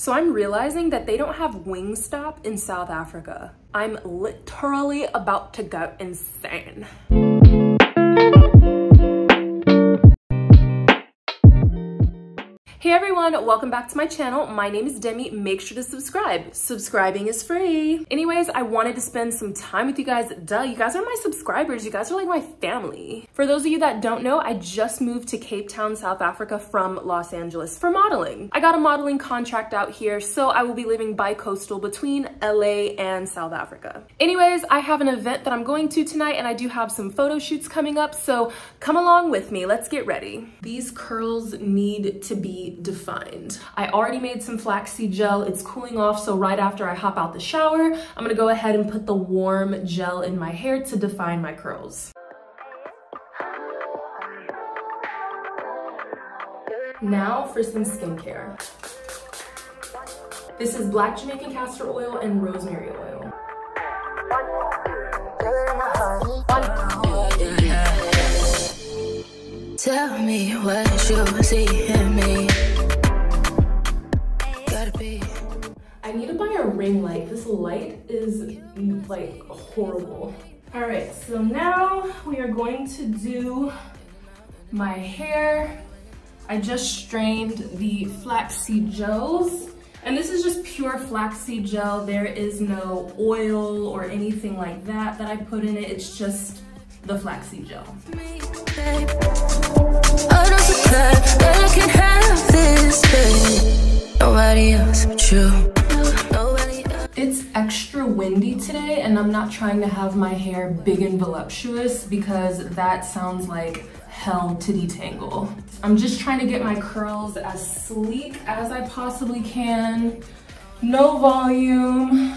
So I'm realizing that they don't have Wingstop in South Africa. I'm literally about to go insane. Hey everyone, welcome back to my channel. My name is Demmie. Make sure to subscribe. Subscribing is free. Anyways, I wanted to spend some time with you guys. Duh, you guys are my subscribers. You guys are like my family. For those of you that don't know, I just moved to Cape Town, South Africa from Los Angeles for modeling. I got a modeling contract out here, so I will be living bi-coastal between LA and South Africa. Anyways, I have an event that I'm going to tonight and I do have some photo shoots coming up, so come along with me. Let's get ready. These curls need to be defined. I already made some flaxseed gel. It's cooling off, so right after I hop out the shower, I'm gonna go ahead and put the warm gel in my hair to define my curls. Now for some skincare. This is black Jamaican castor oil and rosemary oil. Tell me what you see in me. Ring light. This light is like horrible. All right, so now we are going to do my hair. I just strained the flaxseed gels. And this is just pure flaxseed gel. There is no oil or anything like that that I put in it. It's just the flaxseed gel. Nobody else but you. It's extra windy today and I'm not trying to have my hair big and voluptuous because that sounds like hell to detangle. I'm just trying to get my curls as sleek as I possibly can. No volume.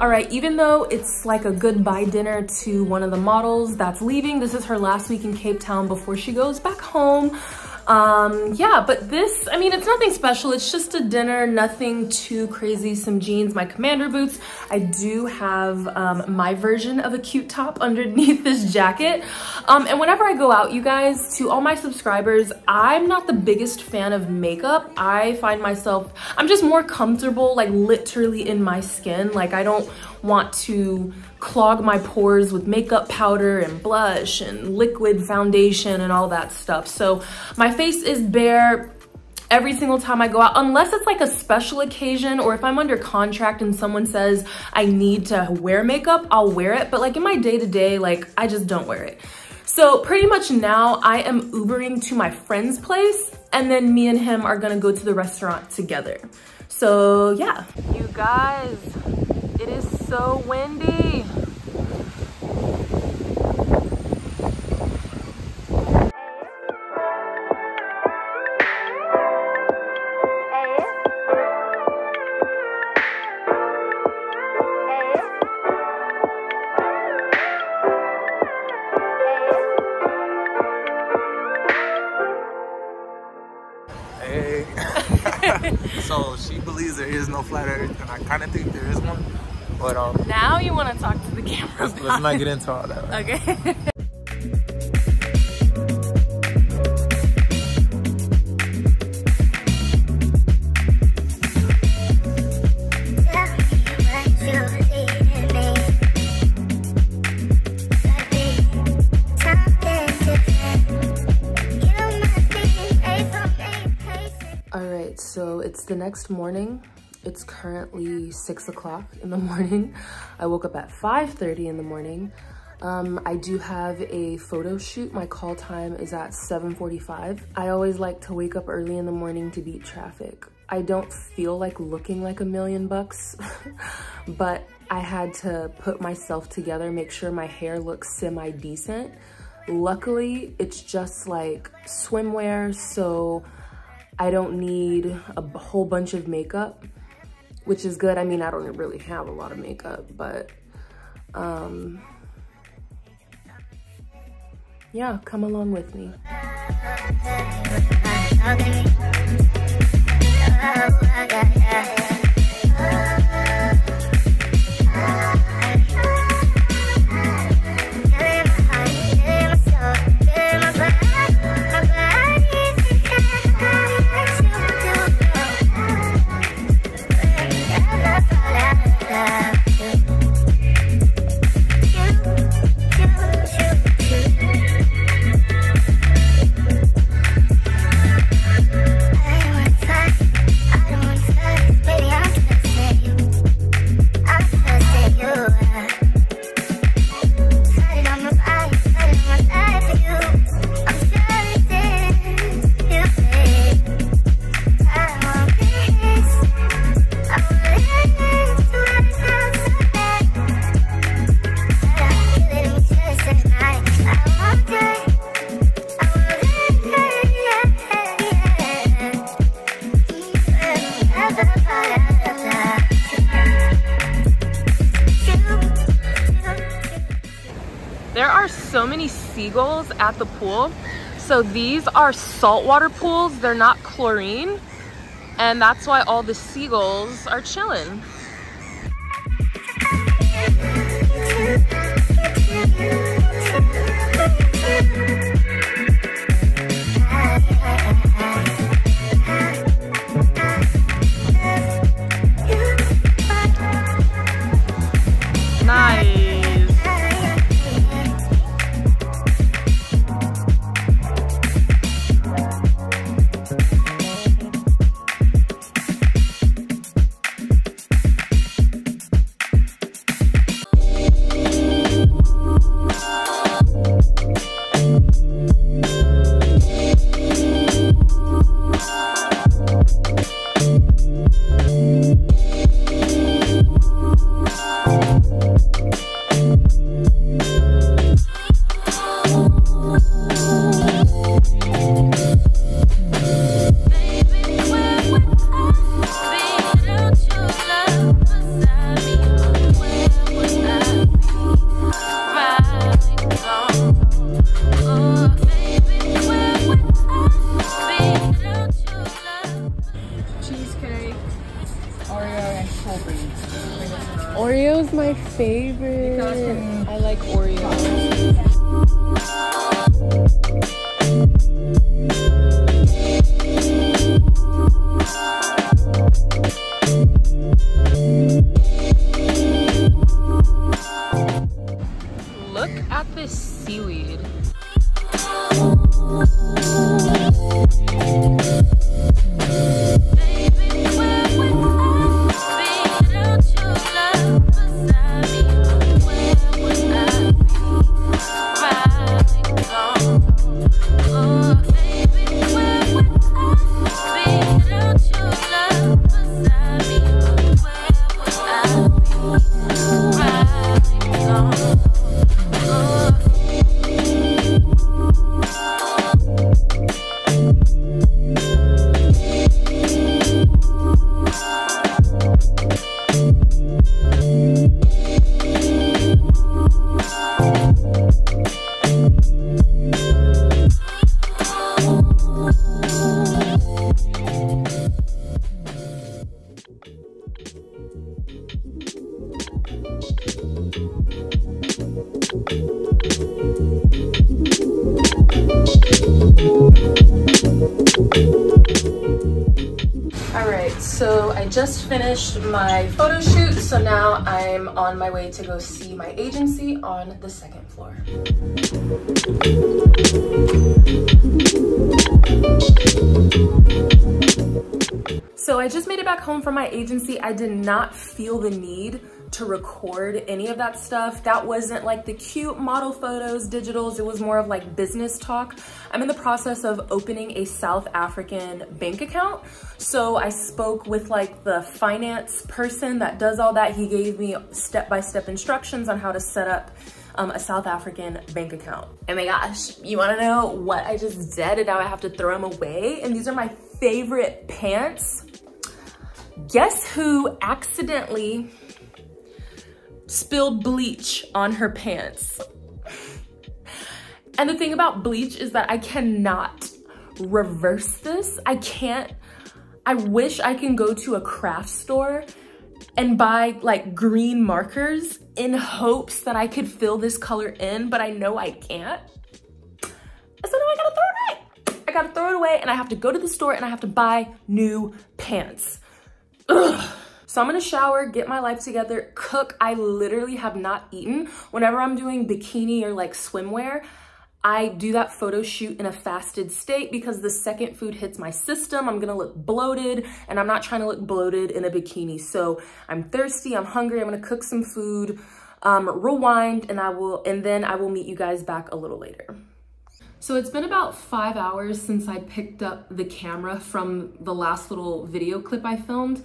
All right, even though it's like a goodbye dinner to one of the models that's leaving, this is her last week in Cape Town before she goes back home. Um, yeah, but this, I mean, it's nothing special. It's just a dinner, nothing too crazy. Some jeans, my commander boots. I do have um, my version of a cute top underneath this jacket. Um, and whenever I go out, you guys, to all my subscribers, I'm not the biggest fan of makeup. I find myself, I'm just more comfortable, like literally in my skin. Like I don't want to clog my pores with makeup powder and blush and liquid foundation and all that stuff. So my face is bare every single time I go out, unless it's like a special occasion or if I'm under contract and someone says I need to wear makeup, I'll wear it. But like in my day to day, like I just don't wear it. So pretty much now I am Ubering to my friend's place and then me and him are gonna go to the restaurant together. So yeah. You guys, it is so windy. So she believes there is no flat earth, and I kind of think there is one. But um. Now you want to talk to the camera. Let's, let's not get into all that. Right? Okay. All right, so it's the next morning. It's currently six o'clock in the morning. I woke up at 5.30 in the morning. Um, I do have a photo shoot. My call time is at 7.45. I always like to wake up early in the morning to beat traffic. I don't feel like looking like a million bucks, but I had to put myself together, make sure my hair looks semi-decent. Luckily, it's just like swimwear, so I don't need a whole bunch of makeup, which is good. I mean, I don't really have a lot of makeup, but um, yeah, come along with me. There are so many seagulls at the pool. So these are saltwater pools. They're not chlorine. And that's why all the seagulls are chilling. All right, so I just finished my photo shoot, so now I'm on my way to go see my agency on the second floor. Just made it back home from my agency. I did not feel the need to record any of that stuff. That wasn't like the cute model photos, digitals. It was more of like business talk. I'm in the process of opening a South African bank account. So I spoke with like the finance person that does all that. He gave me step-by-step instructions on how to set up um, a South African bank account. Oh my gosh, you wanna know what I just did and now I have to throw them away? And these are my favorite pants. Guess who accidentally spilled bleach on her pants? And the thing about bleach is that I cannot reverse this. I can't, I wish I can go to a craft store and buy like green markers in hopes that I could fill this color in, but I know I can't. So now I gotta throw it away. I gotta throw it away and I have to go to the store and I have to buy new pants. Ugh. So I'm gonna shower, get my life together, cook. I literally have not eaten. Whenever I'm doing bikini or like swimwear, I do that photo shoot in a fasted state because the second food hits my system, I'm gonna look bloated and I'm not trying to look bloated in a bikini. So I'm thirsty, I'm hungry, I'm gonna cook some food, um, rewind, and I will, and then I will meet you guys back a little later. So it's been about five hours since I picked up the camera from the last little video clip I filmed.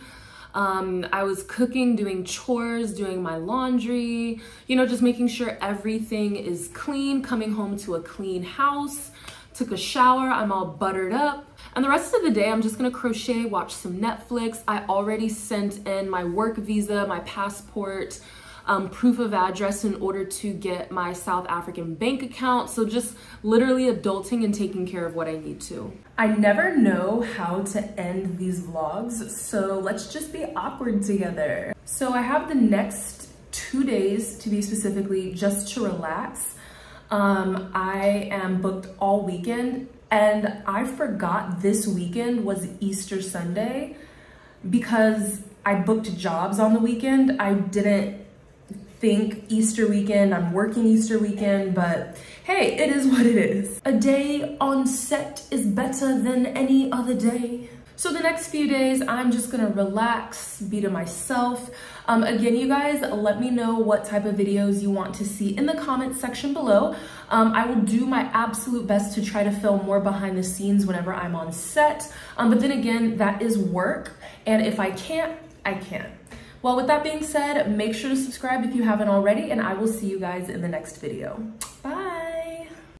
Um, I was cooking, doing chores, doing my laundry, you know, just making sure everything is clean, coming home to a clean house, took a shower, I'm all buttered up. And the rest of the day, I'm just gonna crochet, watch some Netflix. I already sent in my work visa, my passport, um, proof of address in order to get my South African bank account. So just literally adulting and taking care of what I need to. I never know how to end these vlogs, so let's just be awkward together. So I have the next two days to be specifically just to relax. Um, I am booked all weekend and I forgot this weekend was Easter Sunday because I booked jobs on the weekend. I didn't think Easter weekend, I'm working Easter weekend, but hey, it is what it is. A day on set is better than any other day. So the next few days, I'm just gonna relax, be to myself. Um, again, you guys, let me know what type of videos you want to see in the comments section below. Um, I will do my absolute best to try to film more behind the scenes whenever I'm on set. Um, but then again, that is work. And if I can't, I can't. Well, with that being said, make sure to subscribe if you haven't already, and I will see you guys in the next video.